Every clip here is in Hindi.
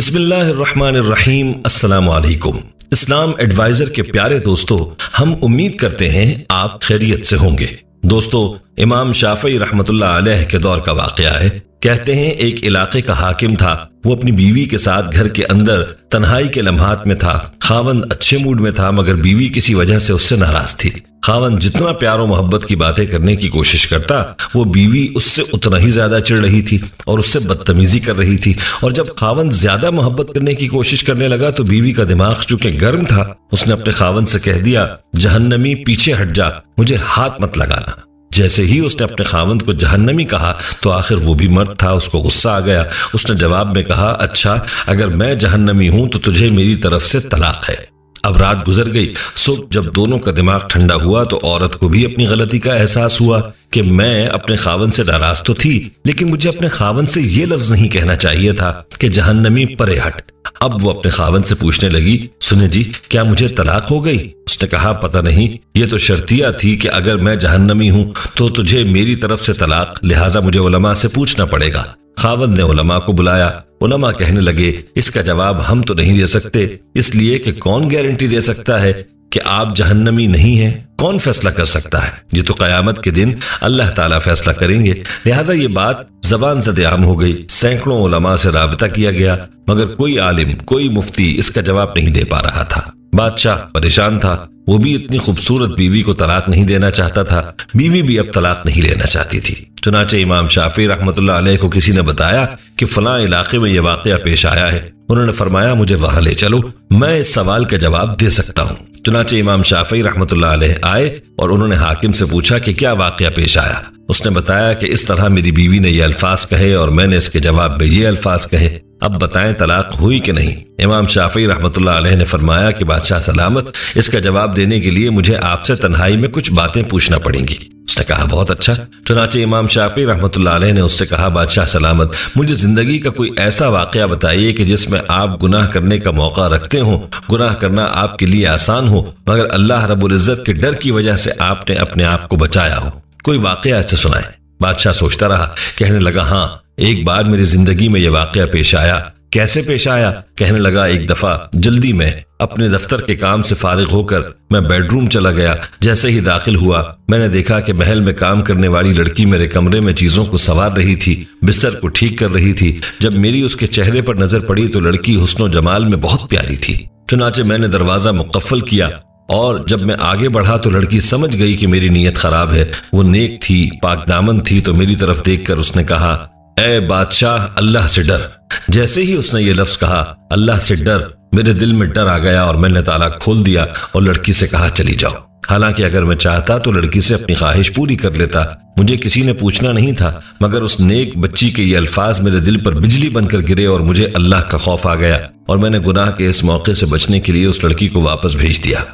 बिस्मिल्लाहिर्रहमानिर्रहीम। अस्सलाम वालेकुम इस्लाम एडवाइजर के प्यारे दोस्तों, हम उम्मीद करते हैं आप खैरियत से होंगे। दोस्तों, इमाम शाफी रहमतुल्लाह अलैह के दौर का वाकया है। कहते हैं, एक इलाके का हाकिम था। वो अपनी बीवी के साथ घर के अंदर तन्हाई के लम्हात में था। खावन अच्छे मूड में था, मगर बीवी किसी वजह से उससे नाराज़ थी। खावन जितना प्यार मोहब्बत की बातें करने की कोशिश करता, वो बीवी उससे उतना ही ज़्यादा चिढ़ रही थी और उससे बदतमीजी कर रही थी। और जब खावन ज़्यादा मोहब्बत करने की कोशिश करने लगा तो बीवी का दिमाग चूँकि गर्म था, उसने अपने खावन से कह दिया, जहन्नमी पीछे हट जा, मुझे हाथ मत लगाना। जैसे ही उसने अपने खावंद को जहन्नमी कहा तो आखिर वो भी मर्द था, उसको गुस्सा आ गया। उसने जवाब में कहा अच्छा अगर मैं जहन्नमी हूँ तो तुझे मेरी तरफ़ से तलाक है। अब रात गुजर गई। सुबह जब दोनों का दिमाग ठंडा हुआ तो औरत को भी अपनी गलती का एहसास हुआ कि मैं अपने खावन से नाराज़ तो थी, लेकिन मुझे अपने खावन से यह लफ्ज नहीं कहना चाहिए था कि जहन्नमी परे हट। अब वो अपने खावन से पूछने लगी सुने जी, क्या मुझे तलाक हो गई? उसने कहा, पता नहीं, ये तो शर्तिया थी कि अगर मैं जहन्नमी हूँ तो तुझे मेरी तरफ़ से तलाक, लिहाजा मुझे उलमा से पूछना पड़ेगा। खावंद ने उलमा को बुलाया। उलमा कहने लगे, इसका जवाब हम तो नहीं दे सकते, इसलिए कि कौन गारंटी दे सकता है कि आप जहन्नमी नहीं हैं? कौन फैसला कर सकता है? ये तो कयामत के दिन अल्लाह ताला फैसला करेंगे। लिहाजा ये बात जबान से आम हो गई। सैकड़ों उलमा से रबता किया गया, मगर कोई आलिम, कोई मुफ्ती इसका जवाब नहीं दे पा रहा था। बादशाह परेशान था। वो भी इतनी खूबसूरत बीवी को तलाक नहीं देना चाहता था। बीवी भी अब तलाक नहीं लेना चाहती थी। चुनाचे इमाम शाफी रहमतुल्लाह को किसी ने बताया कि फला इलाके में यह वाकया पेश आया है। उन्होंने फरमाया, मुझे वहाँ ले चलो, मैं इस सवाल का जवाब दे सकता हूँ। चुनाचे इमाम शाफी रहमतुल्लाह आए और उन्होंने हाकिम से पूछा कि क्या वाकया पेश आया। उसने बताया कि इस तरह मेरी बीवी ने ये अल्फाज कहे और मैंने इसके जवाब में ये अल्फाज कहे। अब बताएँ तलाक हुई कि नहीं। इमाम शाफी रहमतुल्लाह ने फरमाया कि बादशाह सलामत, इसका जवाब देने के लिए मुझे आपसे तन्हाई में कुछ बातें पूछना पड़ेंगी। उसने कहा, बहुत अच्छा। चुनाचे इमाम शाफी रहमतुल्लाह ने उससे कहा, बादशाह सलामत, मुझे ज़िंदगी का कोई ऐसा वाक़ बताइए कि जिसमें आप गुनाह करने का मौका रखते हो। गुनाह करना आपके लिए आसान हो, मगर अल्लाह रबुल्ज़त के डर की वजह से आपने अपने आप को बचाया हो। कोई वाक़ ऐसे सुनाए? बादशाह सोचता रहा, कहने लगा हाँ एक बार मेरी ज़िंदगी में यह वाक़ पेश आया। कैसे पेश आया? कहने लगा एक दफ़ा, जल्दी में अपने दफ्तर के काम से फारिग होकर मैं बेडरूम चला गया। जैसे ही दाखिल हुआ, मैंने देखा कि महल में काम करने वाली लड़की मेरे कमरे में चीज़ों को सवार रही थी, बिस्तर को ठीक कर रही थी। जब मेरी उसके चेहरे पर नज़र पड़ी तो लड़की हुस्नो जमाल में बहुत प्यारी थी। चुनाचे मैंने दरवाज़ा मुकफल किया और जब मैं आगे बढ़ा तो लड़की समझ गई कि मेरी नीयत खराब है। वो नेक थी, पाक दामन थी तो मेरी तरफ़ देखकर उसने कहा ए बादशाह, अल्लाह से डर। जैसे ही उसने ये लफ्ज कहा, अल्लाह से डर, मेरे दिल में डर आ गया और मैंने ताला खोल दिया और लड़की से कहा, चली जाओ। हालाँकि अगर मैं चाहता तो लड़की से अपनी ख्वाहिश पूरी कर लेता। मुझे किसी ने पूछना नहीं था, मगर उस नेक बच्ची के ये अल्फाज मेरे दिल पर बिजली बनकर गिरे और मुझे अल्लाह का खौफ आ गया और मैंने गुनाह के इस मौके से बचने के लिए उस लड़की को वापस भेज दिया।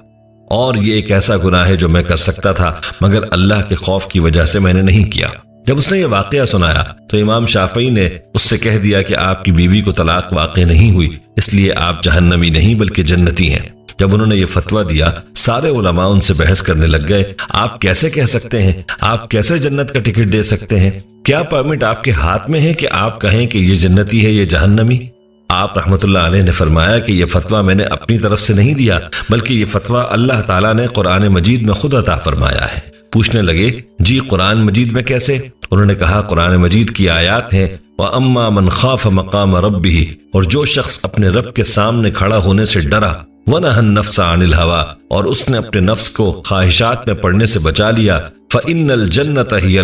और ये एक ऐसा गुनाह है जो मैं कर सकता था, मगर अल्लाह के खौफ की वजह से मैंने नहीं किया। जब उसने ये वाक़ सुनाया तो इमाम शाफी ने उससे कह दिया कि आपकी बीवी को तलाक वाक़ नहीं हुई, इसलिए आप जहन्नमी नहीं, बल्कि जन्नती हैं। जब उन्होंने ये फतवा दिया, सारे उलमा उनसे बहस करने लग गए। आप कैसे कह सकते हैं? आप कैसे जन्नत का टिकट दे सकते हैं? क्या परमिट आपके हाथ में है कि आप कहें कि ये जन्नती है, ये जहन्नमी? आप रहमतुल्लाह ने फरमाया कि यह फतवा मैंने अपनी तरफ़ से नहीं दिया, बल्कि ये फतवा अल्लाह ताला ने कुरान मजीद में खुद अता फरमाया है। पूछने लगे, जी, कुरान मजीद में कैसे? उन्होंने कहा, कुरान मजीद की आयात है, व अम्मा मन खाफ मकाम रब भी और जो शख्स अपने रब के सामने खड़ा होने से डरा व नहन नफ्स अनिल हवा और उसने अपने नफ्स को ख्वाहिशात में पढ़ने से बचा लिया फ़िन जन्नत ही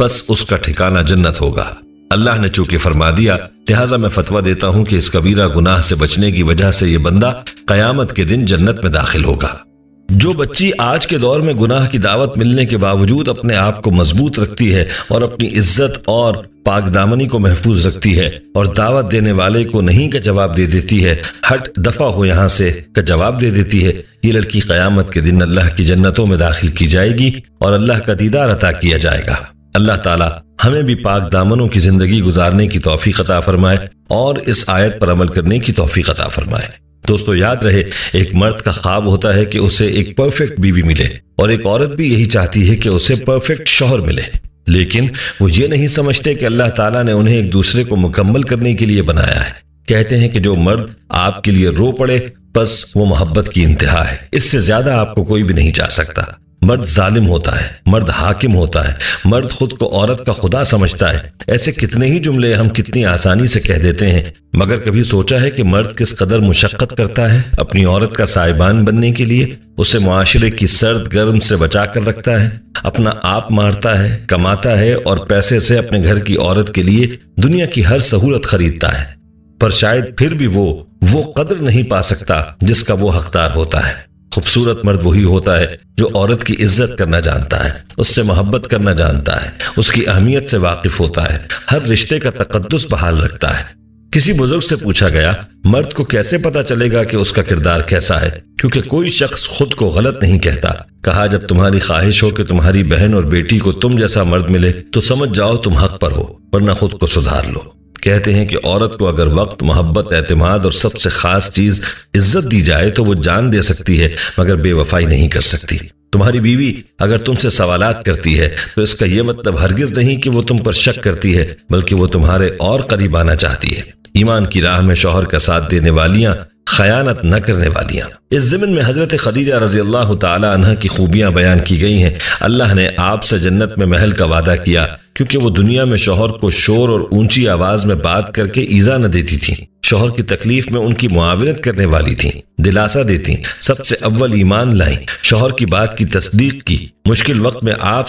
बस उसका ठिकाना जन्नत होगा। अल्लाह ने चूँकि फरमा दिया, लिहाजा मैं फतवा देता हूँ कि इस कबीरा गुनाह से बचने की वजह से यह बंदा कयामत के दिन जन्नत में दाखिल होगा। जो बच्ची आज के दौर में गुनाह की दावत मिलने के बावजूद अपने आप को मज़बूत रखती है और अपनी इज़्ज़त और पाकदामनी को महफूज रखती है और दावत देने वाले को नहीं का जवाब दे देती है, हट दफ़ा हो यहाँ से का जवाब दे देती है। ये लड़की कयामत के दिन अल्लाह की जन्नतों में दाखिल की जाएगी और अल्लाह का दीदार अता किया जाएगा। अल्लाह ताला हमें भी पाक दामनों की ज़िंदगी गुजारने की तोफ़ी अता फरमाए और इस आयत पर अमल करने की तोफ़ी अता फरमाए। दोस्तों, याद रहे, एक मर्द का ख्वाब होता है कि उसे एक परफेक्ट बीवी मिले और एक औरत भी यही चाहती है कि उसे परफेक्ट शोहर मिले। लेकिन वो ये नहीं समझते कि अल्लाह ताला ने उन्हें एक दूसरे को मुकम्मल करने के लिए बनाया है। कहते हैं कि जो मर्द आपके लिए रो पड़े, बस वो मोहब्बत की इंतहा है। इससे ज़्यादा आपको कोई भी नहीं चाह सकता। मर्द जालिम होता है, मर्द हाकिम होता है, मर्द खुद को औरत का खुदा समझता है। ऐसे कितने ही जुमले हम कितनी आसानी से कह देते हैं, मगर कभी सोचा है कि मर्द किस कदर मुशक्कत करता है? अपनी औरत का साहिबान बनने के लिए उसे मुआशरे की सर्द गर्म से बचा कर रखता है, अपना आप मारता है, कमाता है और पैसे से अपने घर की औरत के लिए दुनिया की हर सहूलत खरीदता है। पर शायद फिर भी वो वो कदर नहीं पा सकता जिसका वो हकदार होता है। खूबसूरत मर्द वही होता है जो औरत की इज़्ज़त करना जानता है, उससे मोहब्बत करना जानता है, उसकी अहमियत से वाकिफ होता है, हर रिश्ते का तकदस बहाल रखता है। किसी बुज़ुर्ग से पूछा गया, मर्द को कैसे पता चलेगा कि उसका किरदार कैसा है? क्योंकि कोई शख्स खुद को गलत नहीं कहता। कहा, जब तुम्हारी ख्वाहिश हो कि तुम्हारी बहन और बेटी को तुम जैसा मर्द मिले तो समझ जाओ तुम हक पर हो, वरना खुद को सुधार लो। कहते हैं कि औरत को अगर वक्त, मोहब्बत, एतमाद और सबसे खास चीज़ इज़्ज़त दी जाए तो वो जान दे सकती है, मगर बेवफाई नहीं कर सकती। तुम्हारी बीवी अगर तुमसे सवालात करती है तो इसका यह मतलब हरगिज नहीं कि वो तुम पर शक करती है, बल्कि वो तुम्हारे और करीब आना चाहती है। ईमान की राह में शोहर का साथ देने वालियाँ, खयानत न करने वालियाँ। इस ज़मीन में हज़रत खदीजा रज़ी अल्लाह तह की खूबियाँ बयान की गई हैं। अल्लाह ने आपसे जन्नत में महल का वादा किया क्योंकि वो दुनिया में शोहर को शोर और ऊँची आवाज़ में बात करके ईजा न देती थी। शोहर की तकलीफ़ में उनकी मुआवनत करने वाली थी। दिलासा देती। सबसे अव्वल ईमान लाई। शोहर की बात की तस्दीक की। मुश्किल वक्त में आप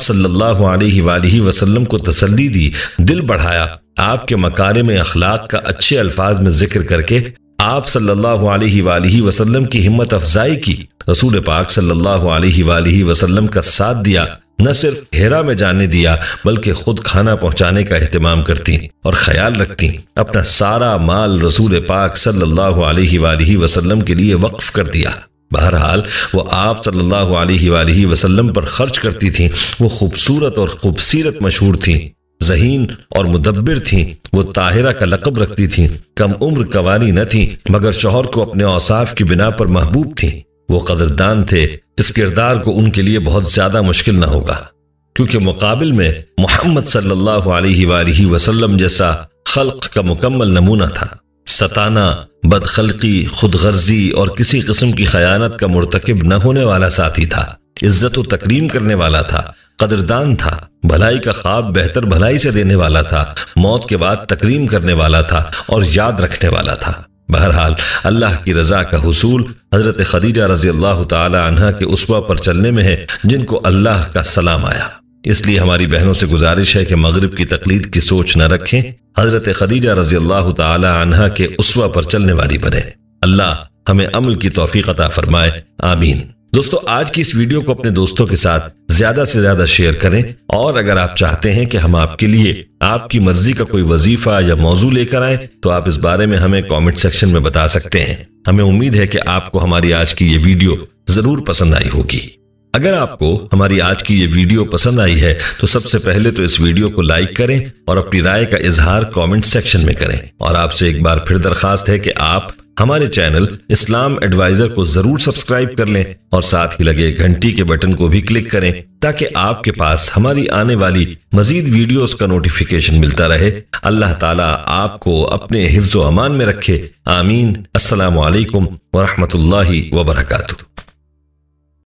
वसल्लम को तसल्ली दी। दिल बढ़ाया। आपके मकारे में अखलाक का अच्छे अल्फाज में ज़िक्र करके आप सल्लल्लाहु अलैहि वसल्लम की हिम्मत अफजाई की। रसूल पाक सल्लल्लाहु का साथ दिया। न सिर्फ़ हेरा में जाने दिया, बल्कि खुद खाना पहुँचाने का अहतमाम करती और ख्याल रखती। अपना सारा माल रसूल पाक सल्लल्लाहु अलैहि वसल्लम के लिए वक्फ कर दिया। बहरहाल, वो आप सल्लल्लाहु अलैहि वसल्लम पर खर्च करती थी। वो खूबसूरत और खूबसीरत मशहूर थी। जहीन और मुदब्बिर थी। वो ताहिरा का लकब रखती थी। कम उम्र कवानी न थी, मगर शोहर को अपने औसाफ की बिना पर महबूब थी। वो कदरदान थे, इस किरदार को उनके लिए बहुत ज़्यादा मुश्किल न होगा। क्योंकि मुकाबिल में मोहम्मद सल्लल्लाहु अलैहि वसल्लम जैसा खल्क का मुकम्मल नमूना था। सताना, बदखलकी खुद गर्जी और किसी किस्म की खयानत का मुरतकब न होने वाला साथी था, इज़्ज़त तकरीम करने वाला था, कदरदान था, भलाई का ख्वाब बेहतर भलाई से देने वाला था, मौत के बाद तकरीम करने वाला था और याद रखने वाला था। बहरहाल, अल्लाह की रजा का हसूल हज़रत खदीजा रज़ी अल्लाह तहा के उसवा पर चलने में है, जिनको अल्लाह का सलाम आया। इसलिए हमारी बहनों से गुजारिश है कि मगरब की तकलीद की सोच न रखें, हज़रत खदीजा रज़ी अल्लाह तहा के उसवा पर चलने वाली बने। अल्लाह हमें अमल की तोफ़ी अता फरमाए, आमीन। दोस्तों, आज की इस वीडियो को अपने दोस्तों के साथ ज़्यादा से ज़्यादा शेयर करें और अगर आप चाहते हैं कि हम आपके लिए आपकी मर्ज़ी का कोई वजीफा या मौजू लेकर आए तो आप इस बारे में हमें कमेंट सेक्शन में बता सकते हैं। हमें उम्मीद है कि आपको हमारी आज की ये वीडियो ज़रूर पसंद आई होगी। अगर आपको हमारी आज की ये वीडियो पसंद आई है तो सबसे पहले तो इस वीडियो को लाइक करें और अपनी राय का इजहार कमेंट सेक्शन में करें। और आपसे एक बार फिर दरखास्त है कि आप हमारे चैनल इस्लाम एडवाइजर को ज़रूर सब्सक्राइब कर लें और साथ ही लगे घंटी के बटन को भी क्लिक करें, ताकि आपके पास हमारी आने वाली मजीद वीडियोस का नोटिफिकेशन मिलता रहे। अल्लाह ताला आपको अपने हिफ्ज अमान में रखे। आमीन। अस्सलाम वालेकुम वरहमतुल्लाहि वबरकातुहू